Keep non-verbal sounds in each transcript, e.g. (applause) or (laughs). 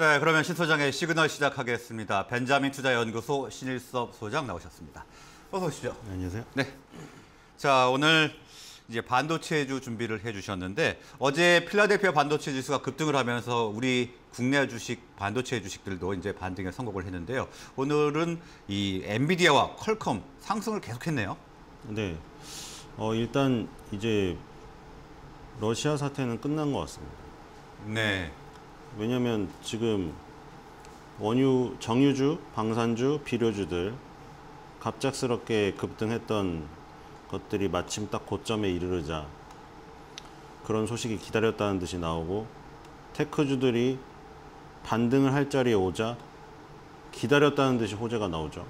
네, 그러면 신 소장의 시그널 시작하겠습니다. 벤자민 투자연구소 신일섭 소장 나오셨습니다. 어서 오십시오. 네, 안녕하세요. 네. 자, 오늘 이제 반도체주 준비를 해주셨는데 어제 필라델피아 반도체 지수가 급등을 하면서 우리 국내 주식 반도체 주식들도 이제 반등에 성공을 했는데요. 오늘은 이 엔비디아와 퀄컴 상승을 계속했네요. 네. 어, 일단 이제 러시아 사태는 끝난 것 같습니다. 네. 왜냐하면 지금 원유, 정유주, 방산주, 비료주들 갑작스럽게 급등했던 것들이 마침 딱 고점에 이르르자 그런 소식이 기다렸다는 듯이 나오고 테크주들이 반등을 할 자리에 오자 기다렸다는 듯이 호재가 나오죠.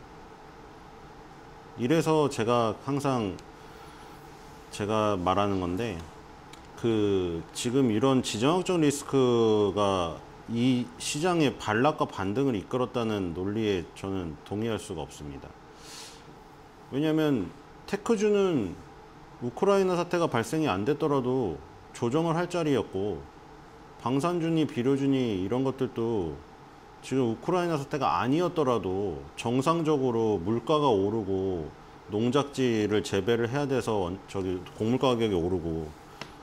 이래서 제가 항상 제가 말하는 건데 그 지금 이런 지정학적 리스크가 이 시장의 반락과 반등을 이끌었다는 논리에 저는 동의할 수가 없습니다. 왜냐하면 테크주는 우크라이나 사태가 발생이 안 됐더라도 조정을 할 자리였고 방산주니 비료주니 이런 것들도 지금 우크라이나 사태가 아니었더라도 정상적으로 물가가 오르고 농작지를 재배를 해야 돼서 저기 곡물 가격이 오르고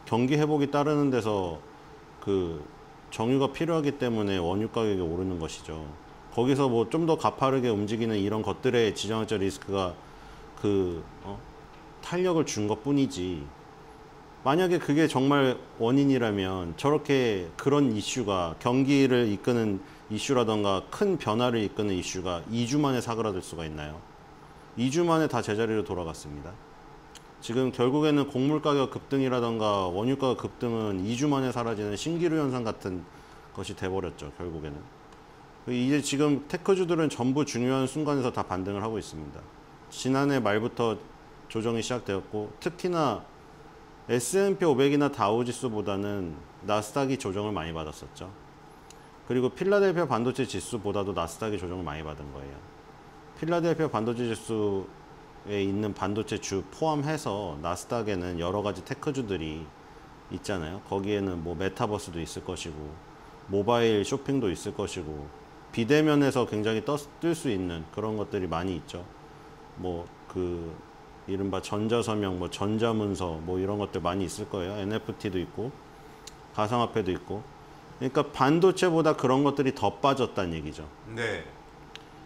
경기 회복이 따르는 데서 그 정유가 필요하기 때문에 원유 가격이 오르는 것이죠. 거기서 뭐 좀 더 가파르게 움직이는 이런 것들의 지정학적 리스크가 그 어? 탄력을 준 것뿐이지. 만약에 그게 정말 원인이라면 저렇게 그런 이슈가 경기를 이끄는 이슈라던가 큰 변화를 이끄는 이슈가 2주 만에 사그라들 수가 있나요? 2주 만에 다 제자리로 돌아갔습니다. 지금 결국에는 곡물 가격 급등이라던가 원유 가격 급등은 2주 만에 사라지는 신기루 현상 같은 것이 돼버렸죠. 결국에는. 이제 지금 테크주들은 전부 중요한 순간에서 다 반등을 하고 있습니다. 지난해 말부터 조정이 시작되었고 특히나 S&P 500이나 다우지수보다는 나스닥이 조정을 많이 받았었죠. 그리고 필라델피아 반도체 지수보다도 나스닥이 조정을 많이 받은 거예요. 필라델피아 반도체 지수에 있는 반도체 주 포함해서 나스닥에는 여러 가지 테크주들이 있잖아요. 거기에는 뭐 메타버스도 있을 것이고 모바일 쇼핑도 있을 것이고 비대면에서 굉장히 뜰 수 있는 그런 것들이 많이 있죠. 뭐 그 이른바 전자서명, 뭐 전자문서 뭐 이런 것들 많이 있을 거예요. NFT도 있고 가상화폐도 있고. 그러니까 반도체보다 그런 것들이 더 빠졌다는 얘기죠. 네.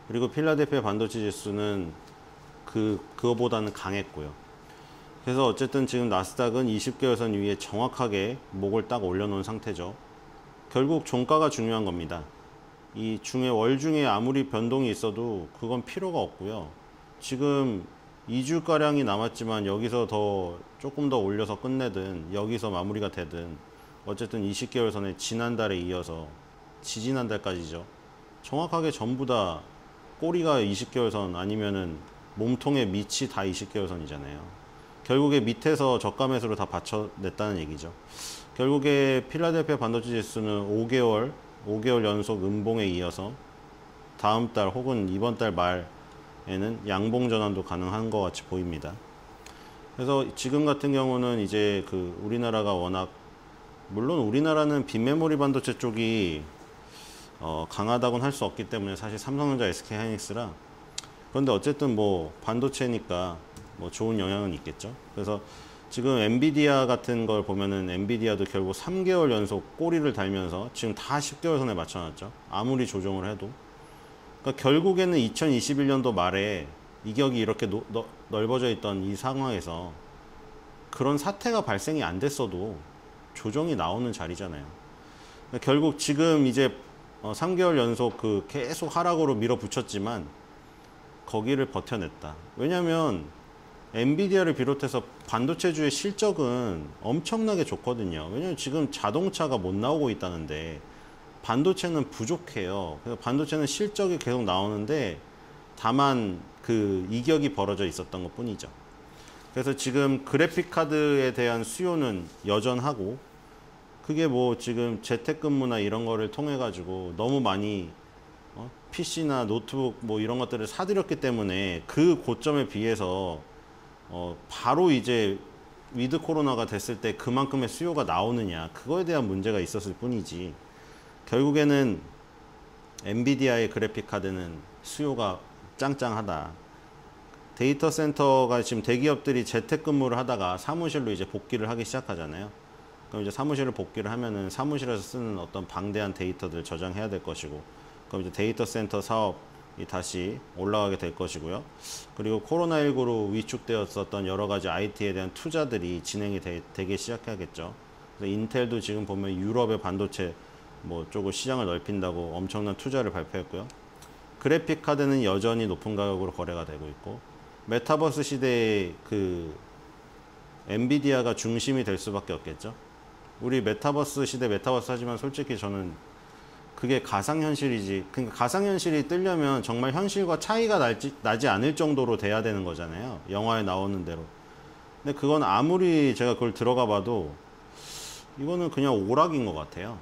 그리고 필라델피아 반도체 지수는 그 그거보다는 강했고요. 그래서 어쨌든 지금 나스닥은 20개월선 위에 정확하게 목을 딱 올려놓은 상태죠. 결국 종가가 중요한 겁니다. 이 중에 월 중에 아무리 변동이 있어도 그건 필요가 없고요. 지금 2주 가량이 남았지만 여기서 더 조금 더 올려서 끝내든 여기서 마무리가 되든 어쨌든 20개월 선에 지난달에 이어서 지지난달까지죠. 정확하게 전부 다 꼬리가 20개월 선 아니면은 몸통의 밑이 다 20개월 선이잖아요. 결국에 밑에서 저가 매수로 다 받쳐냈다는 얘기죠. 결국에 필라델피아 반도체 지수는 5개월, 5개월 연속 음봉에 이어서 다음 달 혹은 이번 달 말에는 양봉 전환도 가능한 것 같이 보입니다. 그래서 지금 같은 경우는 이제 그 우리나라가 워낙 물론 우리나라는 빈메모리 반도체 쪽이 어, 강하다고는 할 수 없기 때문에 사실 삼성전자, SK 하이닉스라 그런데 어쨌든 뭐 반도체니까 뭐 좋은 영향은 있겠죠. 그래서 지금 엔비디아 같은 걸 보면은 엔비디아도 결국 3개월 연속 꼬리를 달면서 지금 다 10개월 선에 맞춰놨죠. 아무리 조정을 해도. 그러니까 결국에는 2021년도 말에 이격이 이렇게 노, 너, 넓어져 있던 이 상황에서 그런 사태가 발생이 안 됐어도 조정이 나오는 자리잖아요. 그러니까 결국 지금 이제 3개월 연속 그 계속 하락으로 밀어붙였지만 거기를 버텨냈다. 왜냐하면 엔비디아를 비롯해서 반도체주의 실적은 엄청나게 좋거든요. 왜냐하면 지금 자동차가 못 나오고 있다는데 반도체는 부족해요. 그래서 반도체는 실적이 계속 나오는데 다만 그 이격이 벌어져 있었던 것 뿐이죠. 그래서 지금 그래픽 카드에 대한 수요는 여전하고 그게 뭐 지금 재택근무나 이런 거를 통해 가지고 너무 많이 어? PC나 노트북 뭐 이런 것들을 사들였기 때문에 그 고점에 비해서 어 바로 이제 위드 코로나가 됐을 때 그만큼의 수요가 나오느냐 그거에 대한 문제가 있었을 뿐이지 결국에는 엔비디아의 그래픽 카드는 수요가 짱짱하다. 데이터 센터가 지금 대기업들이 재택근무를 하다가 사무실로 이제 복귀를 하기 시작하잖아요. 그럼 이제 사무실을 복귀를 하면은 사무실에서 쓰는 어떤 방대한 데이터들 저장해야 될 것이고, 그럼 이제 데이터 센터 사업이 다시 올라가게 될 것이고요. 그리고 코로나19로 위축되었었던 여러 가지 IT에 대한 투자들이 진행이 되, 되기 시작하겠죠. 그래서 인텔도 지금 보면 유럽의 반도체 뭐 쪽을 시장을 넓힌다고 엄청난 투자를 발표했고요. 그래픽 카드는 여전히 높은 가격으로 거래가 되고 있고 메타버스 시대에 그 엔비디아가 중심이 될 수밖에 없겠죠. 우리 메타버스 시대 메타버스 하지만 솔직히 저는 그게 가상현실이지. 그러니까 가상현실이 뜨려면 정말 현실과 차이가 날지, 나지 않을 정도로 돼야 되는 거잖아요. 영화에 나오는 대로. 근데 그건 아무리 제가 그걸 들어가 봐도 이거는 그냥 오락인 것 같아요.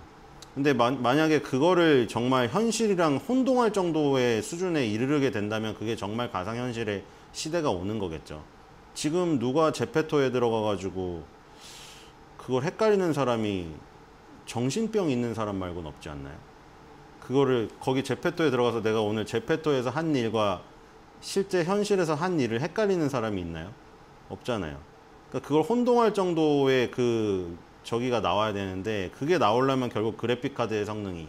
근데 마, 만약에 그거를 정말 현실이랑 혼동할 정도의 수준에 이르게 된다면 그게 정말 가상현실의 시대가 오는 거겠죠. 지금 누가 제페토에 들어가가지고 그걸 헷갈리는 사람이 정신병 있는 사람 말고는 없지 않나요? 그거를 거기 제페토에 들어가서 내가 오늘 제페토에서 한 일과 실제 현실에서 한 일을 헷갈리는 사람이 있나요? 없잖아요. 그러니까 그걸 혼동할 정도의 그 저기가 나와야 되는데 그게 나오려면 결국 그래픽 카드의 성능이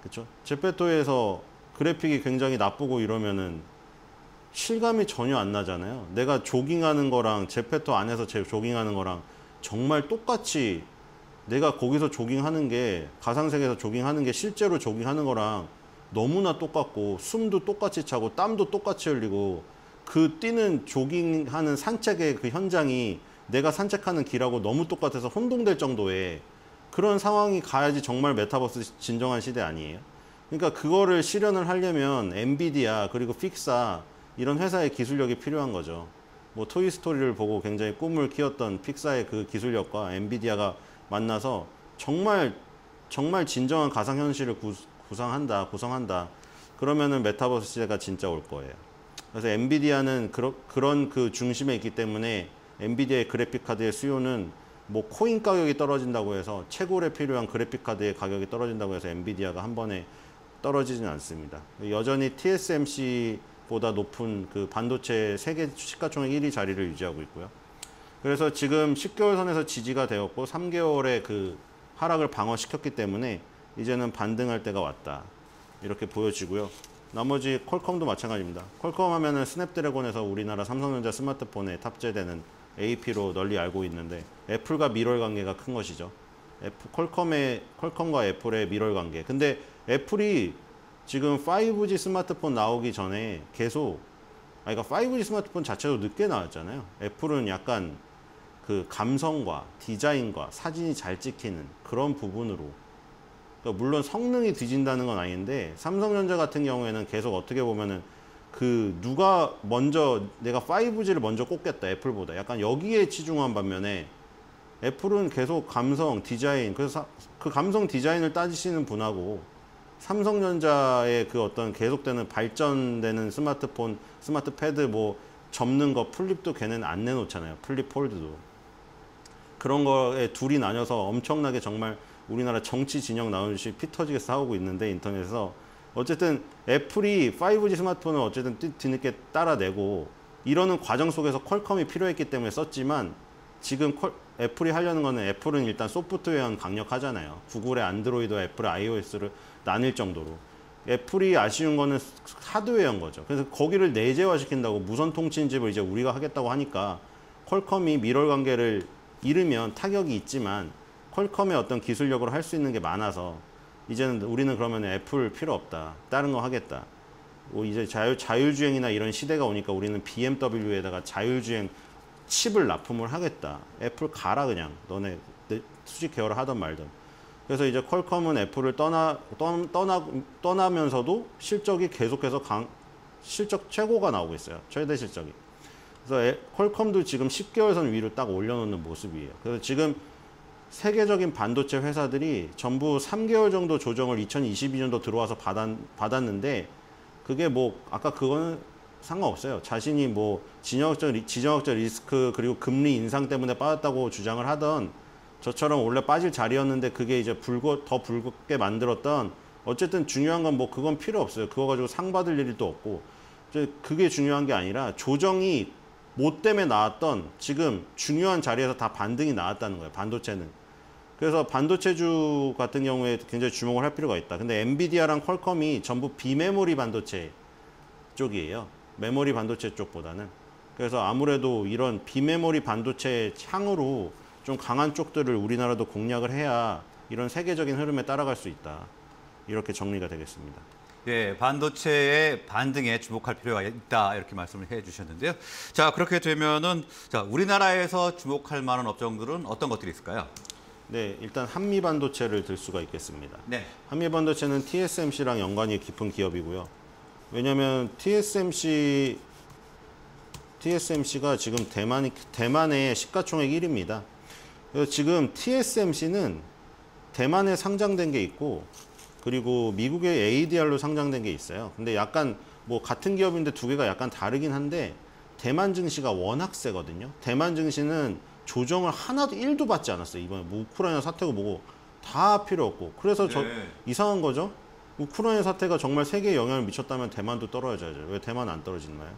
그렇죠? 제페토에서 그래픽이 굉장히 나쁘고 이러면은 실감이 전혀 안 나잖아요. 내가 조깅하는 거랑 제페토 안에서 제 조깅하는 거랑 정말 똑같이 내가 거기서 조깅하는 게 가상세계에서 조깅하는 게 실제로 조깅하는 거랑 너무나 똑같고 숨도 똑같이 차고 땀도 똑같이 흘리고 그 뛰는 조깅하는 산책의 그 현장이 내가 산책하는 길하고 너무 똑같아서 혼동될 정도의 그런 상황이 가야지 정말 메타버스 진정한 시대 아니에요? 그러니까 그거를 실현을 하려면 엔비디아 그리고 픽사 이런 회사의 기술력이 필요한 거죠. 뭐 토이스토리를 보고 굉장히 꿈을 키웠던 픽사의 그 기술력과 엔비디아가 만나서 정말 정말 진정한 가상 현실을 구, 구상한다, 구성한다. 그러면은 메타버스 시대가 진짜 올 거예요. 그래서 엔비디아는 그러, 그런 그 중심에 있기 때문에 엔비디아의 그래픽 카드의 수요는 뭐 코인 가격이 떨어진다고 해서 채굴에 필요한 그래픽 카드의 가격이 떨어진다고 해서 엔비디아가 한 번에 떨어지진 않습니다. 여전히 TSMC보다 높은 그 반도체 세계 시가총액 1위 자리를 유지하고 있고요. 그래서 지금 10개월 선에서 지지가 되었고 3개월의 그 하락을 방어시켰기 때문에 이제는 반등할 때가 왔다. 이렇게 보여지고요. 나머지 퀄컴도 마찬가지입니다. 퀄컴 하면은 스냅드래곤에서 우리나라 삼성전자 스마트폰에 탑재되는 AP로 널리 알고 있는데 애플과 밀월 관계가 큰 것이죠. 애플, 퀄컴의 퀄컴과 애플의 밀월 관계. 근데 애플이 지금 5G 스마트폰 나오기 전에 계속 아 그러니까 5G 스마트폰 자체도 늦게 나왔잖아요. 애플은 약간 그 감성과 디자인과 사진이 잘 찍히는 그런 부분으로 그러니까 물론 성능이 뒤진다는 건 아닌데 삼성전자 같은 경우에는 계속 어떻게 보면은 그 누가 먼저 내가 5G를 먼저 꼽겠다 애플보다. 약간 여기에 치중한 반면에 애플은 계속 감성 디자인 그래서 사- 그 감성 디자인을 따지시는 분하고 삼성전자의 그 어떤 계속되는 발전되는 스마트폰 스마트 패드 뭐 접는 거 플립도 걔는 안 내놓잖아요. 플립 폴드도 그런 거에 둘이 나뉘어서 엄청나게 정말 우리나라 정치 진영 나누듯이 피 터지게 싸우고 있는데 인터넷에서 어쨌든 애플이 5G 스마트폰을 어쨌든 뒤- 뒤늦게 따라내고 이러는 과정 속에서 퀄컴이 필요했기 때문에 썼지만 지금 퀄- 애플이 하려는 거는 애플은 일단 소프트웨어는 강력하잖아요. 구글의 안드로이드와 애플의 iOS를 나뉠 정도로. 애플이 아쉬운 거는 하드웨어인 거죠. 그래서 거기를 내재화 시킨다고 무선 통신칩을 이제 우리가 하겠다고 하니까 퀄컴이 밀월 관계를 잃으면 타격이 있지만 퀄컴의 어떤 기술력으로 할 수 있는 게 많아서 이제는 우리는 그러면 애플 필요 없다. 다른 거 하겠다. 뭐 이제 자율, 자율주행이나 이런 시대가 오니까 우리는 BMW에다가 자율주행 칩을 납품을 하겠다. 애플 가라 그냥. 너네 내 수직 계열을 하던 말든. 그래서 이제 퀄컴은 애플을 떠나 떠, 떠나 떠나면서도 실적이 계속해서 강 실적 최고가 나오고 있어요. 최대 실적이. 그래서 애- 퀄컴도 지금 10개월 선 위로 딱 올려놓는 모습이에요. 그래서 지금 세계적인 반도체 회사들이 전부 3개월 정도 조정을 2022년도 들어와서 받았, 받았는데 그게 뭐 아까 그거는 상관없어요. 자신이 뭐 진영학적 리- 지정학적 리스크 그리고 금리 인상 때문에 빠졌다고 주장을 하던 저처럼 원래 빠질 자리였는데 그게 이제 불고 더 붉게 만들었던 어쨌든 중요한 건 뭐 그건 필요 없어요. 그거 가지고 상 받을 일도 없고 그게 중요한 게 아니라 조정이 뭐 때문에 나왔던 지금 중요한 자리에서 다 반등이 나왔다는 거예요. 반도체는. 그래서 반도체주 같은 경우에 굉장히 주목을 할 필요가 있다. 근데 엔비디아랑 퀄컴이 전부 비메모리 반도체 쪽이에요. 메모리 반도체 쪽보다는. 그래서 아무래도 이런 비메모리 반도체 향으로 좀 강한 쪽들을 우리나라도 공략을 해야 이런 세계적인 흐름에 따라갈 수 있다. 이렇게 정리가 되겠습니다. 예, 반도체의 반등에 주목할 필요가 있다 이렇게 말씀을 해주셨는데요. 자 그렇게 되면은 자 우리나라에서 주목할 만한 업종들은 어떤 것들이 있을까요? 네, 일단 한미 반도체를 들 수가 있겠습니다. 네. 한미 반도체는 TSMC랑 연관이 깊은 기업이고요. 왜냐하면 TSMC TSMC가 지금 대만 대만의 시가총액 1위입니다. 그래서 지금 TSMC는 대만에 상장된 게 있고 그리고 미국의 ADR로 상장된 게 있어요. 근데 약간 뭐 같은 기업인데 두 개가 약간 다르긴 한데 대만 증시가 워낙 세거든요. 대만 증시는 조정을 하나도 1도 받지 않았어요. 이번에 뭐 우크라이나 사태고 뭐고 다 필요 없고. 그래서 저 네. 이상한 거죠. 우크라이나 사태가 정말 세계에 영향을 미쳤다면 대만도 떨어져야죠. 왜 대만 안 떨어지나요?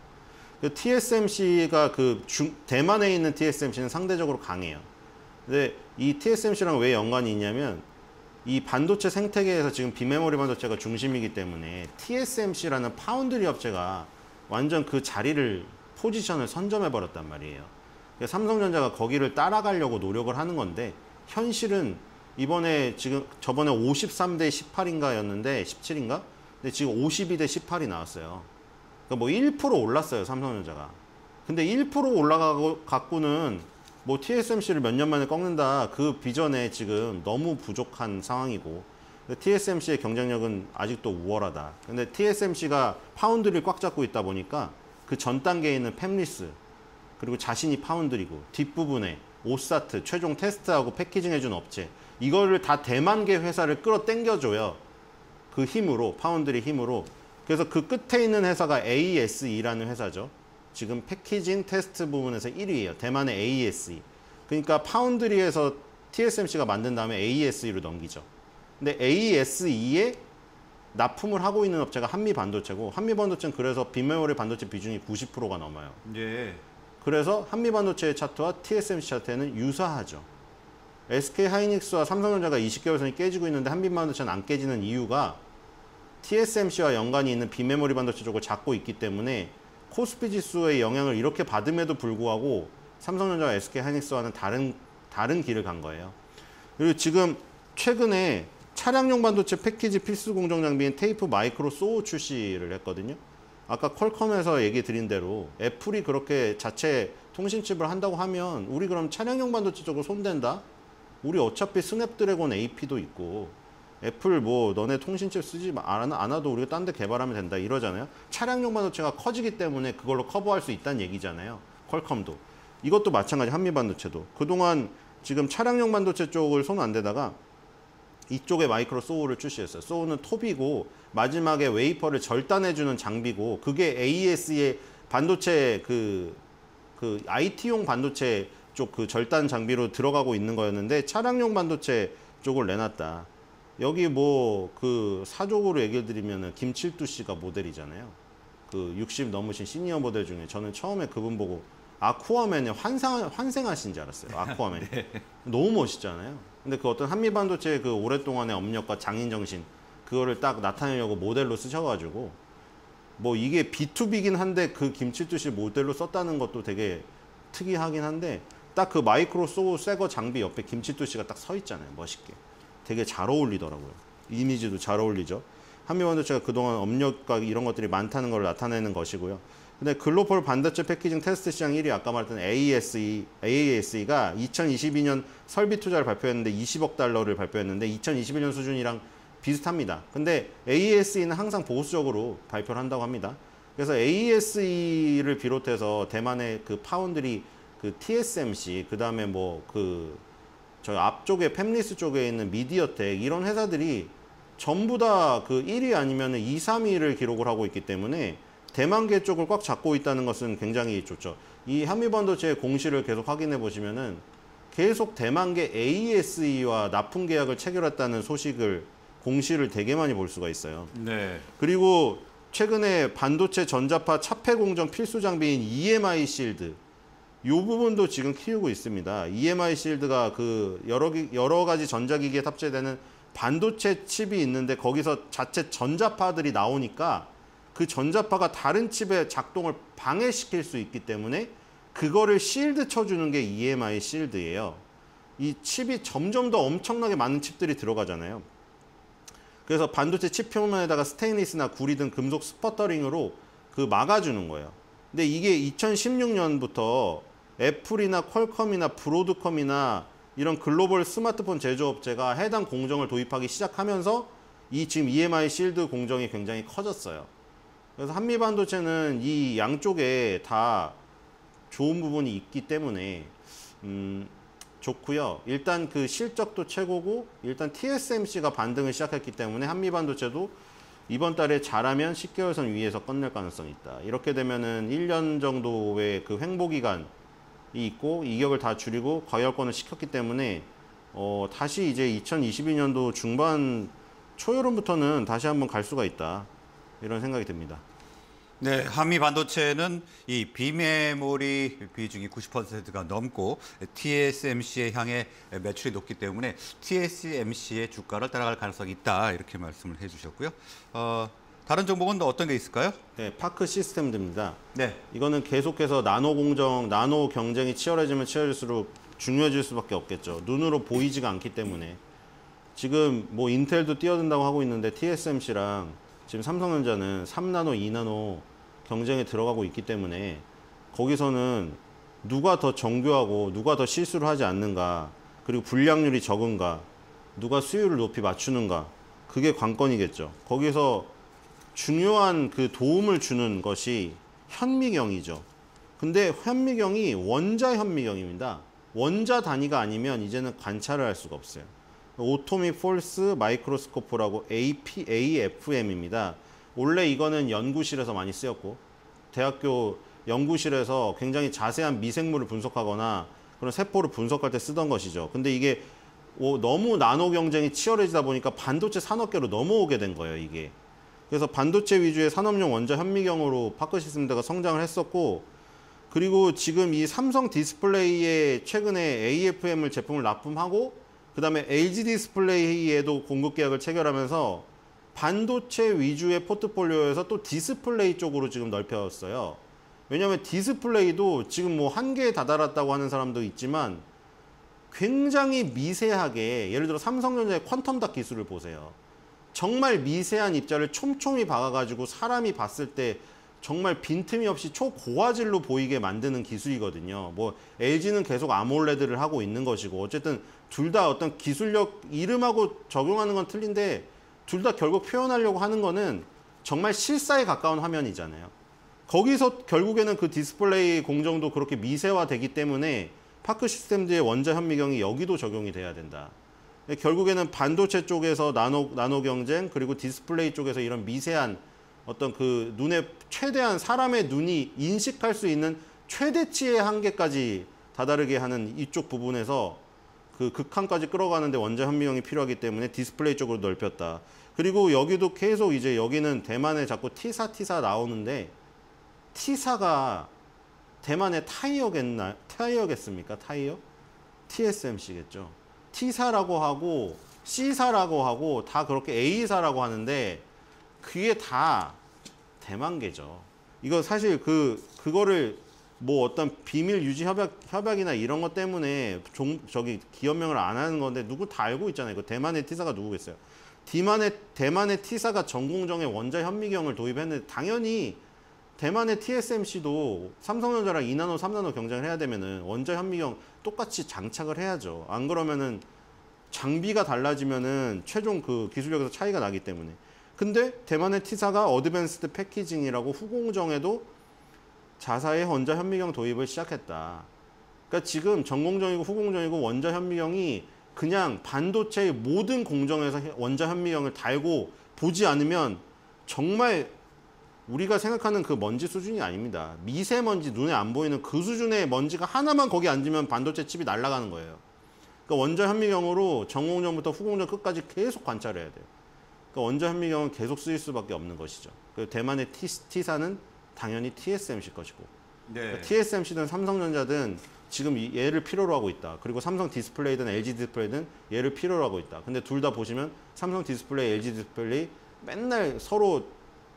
그 TSMC가 그 중, 대만에 있는 TSMC는 상대적으로 강해요. 근데 이 TSMC랑 왜 연관이 있냐면 이 반도체 생태계에서 지금 비메모리 반도체가 중심이기 때문에 TSMC라는 파운드리 업체가 완전 그 자리를 포지션을 선점해 버렸단 말이에요. 그래서 삼성전자가 거기를 따라가려고 노력을 하는 건데 현실은 이번에 지금 저번에 53대 18인가였는데 17인가? 근데 지금 52대 18이 나왔어요. 그러니까 뭐 1% 올랐어요 삼성전자가. 근데 1% 올라가고 갖고는 뭐 TSMC를 몇 년 만에 꺾는다 그 비전에 지금 너무 부족한 상황이고 TSMC의 경쟁력은 아직도 우월하다. 근데 TSMC가 파운드를 꽉 잡고 있다 보니까 그 전 단계에 있는 팹리스 그리고 자신이 파운드리고 뒷부분에 OSAT 최종 테스트하고 패키징 해준 업체 이거를 다 대만계 회사를 끌어 당겨줘요. 그 힘으로 파운드리 힘으로 그래서 그 끝에 있는 회사가 ASE라는 회사죠. 지금 패키징 테스트 부분에서 1위예요. 대만의 ASE. 그러니까 파운드리에서 TSMC가 만든 다음에 ASE로 넘기죠. 근데 ASE에 납품을 하고 있는 업체가 한미 반도체고 한미 반도체는 그래서 비메모리 반도체 비중이 90%가 넘어요. 예. 그래서 한미 반도체의 차트와 TSMC 차트에는 유사하죠. SK 하이닉스와 삼성전자가 20개월 선이 깨지고 있는데 한미 반도체는 안 깨지는 이유가 TSMC와 연관이 있는 비메모리 반도체 쪽을 잡고 있기 때문에 코스피 지수의 영향을 이렇게 받음에도 불구하고 삼성전자와 SK 하이닉스와는 다른 다른 길을 간 거예요. 그리고 지금 최근에 차량용 반도체 패키지 필수 공정 장비인 테이프 마이크로 소우 출시를 했거든요. 아까 퀄컴에서 얘기 드린 대로 애플이 그렇게 자체 통신칩을 한다고 하면 우리 그럼 차량용 반도체 쪽으로 손댄다? 우리 어차피 스냅드래곤 AP도 있고 애플 뭐 너네 통신칩 쓰지 마도 우리가 딴 데 개발하면 된다 이러잖아요. 차량용 반도체가 커지기 때문에 그걸로 커버할 수 있다는 얘기잖아요. 퀄컴도. 이것도 마찬가지 한미 반도체도. 그동안 지금 차량용 반도체 쪽을 손 안 대다가 이쪽에 micro saw를 출시했어요. saw는 톱이고 마지막에 웨이퍼를 절단해주는 장비고 그게 AES의 반도체 그, 그 IT용 반도체 쪽 그 절단 장비로 들어가고 있는 거였는데 차량용 반도체 쪽을 내놨다. 여기 뭐 그 사족으로 얘기를 드리면은 김칠두 씨가 모델이잖아요. 그 60 넘으신 시니어 모델 중에 저는 처음에 그분 보고 아쿠아맨에 환상, 환생하신 줄 알았어요. 아쿠아맨. (laughs) 너무 멋있잖아요. 근데 그 어떤 한미 반도체 그 오랫동안의 업력과 장인 정신 그거를 딱 나타내려고 모델로 쓰셔가지고 뭐 이게 B2B긴 한데 그 김칠두 씨 모델로 썼다는 것도 되게 특이하긴 한데 딱 그 마이크로 소우 새거 장비 옆에 김칠두 씨가 딱 서 있잖아요. 멋있게. 되게 잘 어울리더라고요. 이미지도 잘 어울리죠. 한미 반도체가 그동안 업력과 이런 것들이 많다는 걸 나타내는 것이고요. 근데 글로벌 반도체 패키징 테스트 시장 1위 아까 말했던 ASE, AASE가 2022년 설비 투자를 발표했는데 20억 달러를 발표했는데 2021년 수준이랑 비슷합니다. 근데 ASE는 항상 보수적으로 발표를 한다고 합니다. 그래서 ASE를 비롯해서 대만의 그 파운드리 그 TSMC 그다음에 뭐 그 저 앞쪽에 팹리스 쪽에 있는 미디어텍 이런 회사들이 전부 다 그 1위 아니면 2, 3위를 기록을 하고 있기 때문에 대만계 쪽을 꽉 잡고 있다는 것은 굉장히 좋죠. 이 한미 반도체의 공시를 계속 확인해 보시면은 계속 대만계 ASE와 납품 계약을 체결했다는 소식을 공시를 되게 많이 볼 수가 있어요. 네. 그리고 최근에 반도체 전자파 차폐 공정 필수 장비인 EMI 실드 이 부분도 지금 키우고 있습니다. EMI 실드가 그 여러 기- 여러 가지 전자기기에 탑재되는 반도체 칩이 있는데 거기서 자체 전자파들이 나오니까 그 전자파가 다른 칩의 작동을 방해시킬 수 있기 때문에 그거를 실드 쳐주는 게 EMI 실드예요. 이 칩이 점점 더 엄청나게 많은 칩들이 들어가잖아요. 그래서 반도체 칩 표면에다가 스테인리스나 구리 등 금속 sputtering으로 그 막아주는 거예요. 근데 이게 2016년부터 애플이나 퀄컴이나 브로드컴이나 이런 글로벌 스마트폰 제조업체가 해당 공정을 도입하기 시작하면서 이 지금 EMI 실드 공정이 굉장히 커졌어요. 그래서 한미 반도체는 이 양쪽에 다 좋은 부분이 있기 때문에 음, 좋고요. 일단 그 실적도 최고고 일단 TSMC가 반등을 시작했기 때문에 한미 반도체도 이번 달에 잘하면 10개월 선 위에서 끝낼 가능성이 있다. 이렇게 되면은 1년 정도의 그 횡보 기간이 있고 이격을 다 줄이고 과열권을 시켰기 때문에 어, 다시 이제 2022년도 중반 초여름부터는 다시 한번 갈 수가 있다. 이런 생각이 듭니다. 네, 한미 반도체는 이 비메모리 비중이 90%가 넘고 TSMC에 향해 매출이 높기 때문에 TSMC의 주가를 따라갈 가능성이 있다 이렇게 말씀을 해주셨고요. 어, 다른 종목은 어떤 게 있을까요? 네, 파크 시스템입니다. 네, 이거는 계속해서 나노 공정, 나노 경쟁이 치열해지면 치열해질수록 중요해질 수밖에 없겠죠. 눈으로 보이지가 않기 때문에 지금 뭐 인텔도 뛰어든다고 하고 있는데 TSMC랑 지금 삼성전자는 3나노, 2나노 경쟁에 들어가고 있기 때문에 거기서는 누가 더 정교하고 누가 더 실수를 하지 않는가 그리고 불량률이 적은가 누가 수율을 높이 맞추는가 그게 관건이겠죠. 거기서 중요한 그 도움을 주는 것이 현미경이죠. 근데 현미경이 원자 현미경입니다. 원자 단위가 아니면 이제는 관찰을 할 수가 없어요. Atomic Force Microscope라고 AP, AFM입니다. 원래 이거는 연구실에서 많이 쓰였고 대학교 연구실에서 굉장히 자세한 미생물을 분석하거나 그런 세포를 분석할 때 쓰던 것이죠. 근데 이게 오, 너무 나노 경쟁이 치열해지다 보니까 반도체 산업계로 넘어오게 된 거예요, 이게. 그래서 반도체 위주의 산업용 원자 현미경으로 파크 시스템즈가 성장을 했었고 그리고 지금 이 삼성 디스플레이에 최근에 AFM을 제품을 납품하고 그 다음에 LG 디스플레이에도 공급 계약을 체결하면서 반도체 위주의 포트폴리오에서 또 디스플레이 쪽으로 지금 넓혔어요. 왜냐하면 디스플레이도 지금 뭐 한계에 다다랐다고 하는 사람도 있지만 굉장히 미세하게 예를 들어 삼성전자의 quantum dot 기술을 보세요. 정말 미세한 입자를 촘촘히 박아가지고 사람이 봤을 때 정말 빈틈이 없이 초고화질로 보이게 만드는 기술이거든요. 뭐 LG는 계속 AMOLED를 하고 있는 것이고 어쨌든 둘 다 어떤 기술력 이름하고 적용하는 건 틀린데 둘 다 결국 표현하려고 하는 거는 정말 실사에 가까운 화면이잖아요. 거기서 결국에는 그 디스플레이 공정도 그렇게 미세화되기 때문에 파크 시스템즈의 원자 현미경이 여기도 적용이 돼야 된다. 결국에는 반도체 쪽에서 나노 나노 경쟁 그리고 디스플레이 쪽에서 이런 미세한 어떤 그 눈에 최대한 사람의 눈이 인식할 수 있는 최대치의 한계까지 다다르게 하는 이쪽 부분에서 그 극한까지 끌어가는데 원자 현미경이 필요하기 때문에 디스플레이 쪽으로 넓혔다. 그리고 여기도 계속 이제 여기는 대만에 자꾸 T사 T사 나오는데 T사가 대만의 타이어겠나 타이어겠습니까? 타이어? TSMC겠죠. T사라고 하고 C사라고 하고 다 그렇게 A사라고 하는데 그게 다 대만계죠. 이거 사실 그 그거를 뭐 어떤 비밀 유지 협약 협약이나 이런 것 때문에 종, 저기 기업명을 안 하는 건데 누구 다 알고 있잖아요. 그 대만의 T사가 누구겠어요? 대만의 대만의 T사가 전공정에 원자 현미경을 도입했는데 당연히 대만의 TSMC도 삼성전자랑 2나노, 3나노 경쟁을 해야 되면은 원자 현미경 똑같이 장착을 해야죠. 안 그러면은 장비가 달라지면은 최종 그 기술력에서 차이가 나기 때문에. 근데 대만의 T사가 어드밴스드 패키징이라고 후공정에도 자사의 원자 현미경 도입을 시작했다. 그러니까 지금 전공정이고 후공정이고 원자 현미경이 그냥 반도체의 모든 공정에서 원자 현미경을 달고 보지 않으면 정말 우리가 생각하는 그 먼지 수준이 아닙니다. 미세먼지 눈에 안 보이는 그 수준의 먼지가 하나만 거기 앉으면 반도체 칩이 날아가는 거예요. 그러니까 원자 현미경으로 전공정부터 후공정 끝까지 계속 관찰해야 돼요. 그러니까 원자 현미경은 계속 쓰일 수밖에 없는 것이죠. 그리고 대만의 T, T사는 당연히 TSMC일 것이고 네. 그러니까 TSMC든 삼성전자든 지금 이- 얘를 필요로 하고 있다. 그리고 삼성 디스플레이든 LG 디스플레이든 얘를 필요로 하고 있다. 근데 둘 다 보시면 삼성 디스플레이, LG 디스플레이 맨날 서로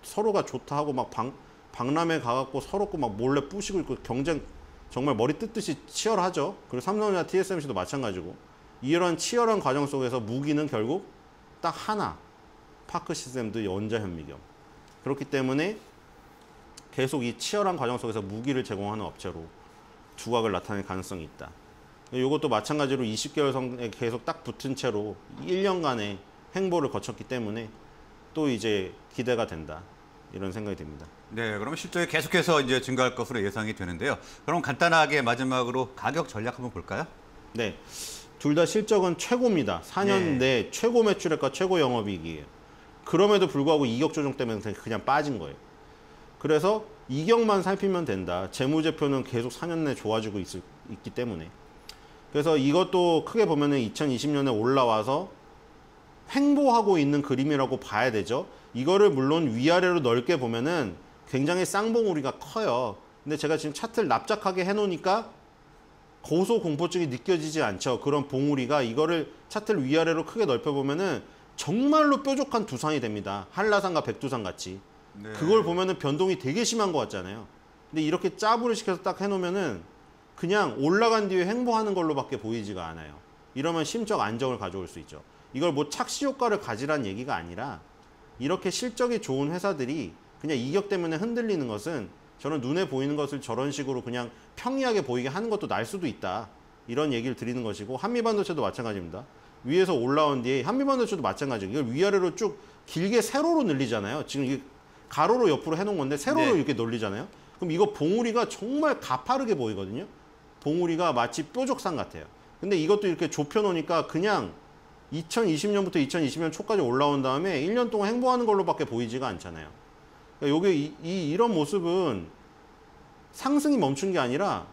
서로가 좋다 하고 막 방, 박람회 가갖고 서로 막 몰래 부시고 있고 경쟁 정말 머리 뜯듯이 치열하죠. 그리고 삼성전자 TSMC도 마찬가지고 이런 치열한 과정 속에서 무기는 결국 딱 하나 파크 시스템도 원자 현미경 그렇기 때문에 계속 이 치열한 과정 속에서 무기를 제공하는 업체로 두각을 나타낼 가능성이 있다. 이것도 마찬가지로 20개월 선에 계속 딱 붙은 채로 1년간의 행보를 거쳤기 때문에 또 이제 기대가 된다. 이런 생각이 듭니다. 네, 그러면 실적이 계속해서 이제 증가할 것으로 예상이 되는데요. 그럼 간단하게 마지막으로 가격 전략 한번 볼까요? 네. 둘 다 실적은 최고입니다. 4년 네. 내 최고 매출액과 최고 영업이익이에요. 그럼에도 불구하고 이격 조정 때문에 그냥- 빠진 거예요. 그래서 이격만 살피면 된다. 재무제표는 계속 4년 내 좋아지고 있을, 있기 때문에. 그래서 이것도 크게 보면은 2020년에 올라와서 횡보하고 있는 그림이라고 봐야 되죠. 이거를 물론 위아래로 넓게 보면은 굉장히 쌍봉우리가 커요. 근데 제가 지금 차트를 납작하게 해놓으니까 고소 공포증이 느껴지지 않죠. 그런 봉우리가 이거를 차트를 위아래로 크게 넓혀 보면은 정말로 뾰족한 두산이 됩니다. 한라산과 백두산 같이. 네. 그걸 보면은 변동이 되게 심한 것 같잖아요. 근데 이렇게 짜부를 시켜서 딱 해놓으면은 그냥 올라간 뒤에 행보하는 걸로밖에 보이지가 않아요. 이러면 심적 안정을 가져올 수 있죠. 이걸 뭐 착시 효과를 가지란 얘기가 아니라 이렇게 실적이 좋은 회사들이 그냥 이격 때문에 흔들리는 것은 저는 눈에 보이는 것을 저런 식으로 그냥 평이하게 보이게 하는 것도 날 수도 있다. 이런 얘기를 드리는 것이고 한미반도체도 마찬가지입니다. 위에서 올라온 뒤에 한미반도체도 마찬가지예요. 이걸 위아래로 쭉 길게 세로로 늘리잖아요. 지금 이게 가로로 옆으로 해놓은 건데 세로로 네. 이렇게 늘리잖아요. 그럼 이거 봉우리가 정말 가파르게 보이거든요. 봉우리가 마치 뾰족산 같아요. 근데 이것도 이렇게 좁혀놓으니까 그냥 2020년부터 2020년 초까지 올라온 다음에 1년 동안 행보하는 걸로밖에 보이지가 않잖아요. 그러니까 요게 이, 이, 이런 모습은 상승이 멈춘 게 아니라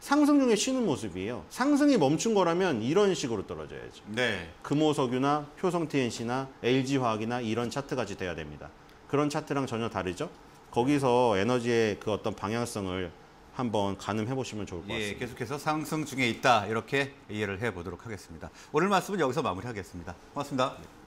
상승 중에 쉬는 모습이에요. 상승이 멈춘 거라면 이런 식으로 떨어져야죠. 네. 금호석유나 효성 TNC나 LG화학이나 이런 차트까지 돼야 됩니다. 그런 차트랑 전혀 다르죠. 거기서 에너지의 그 어떤 방향성을 한번 가늠해 보시면 좋을 것 예, 같습니다. 계속해서 상승 중에 있다. 이렇게 이해를 해 보도록 하겠습니다. 오늘 말씀은 여기서 마무리하겠습니다. 고맙습니다.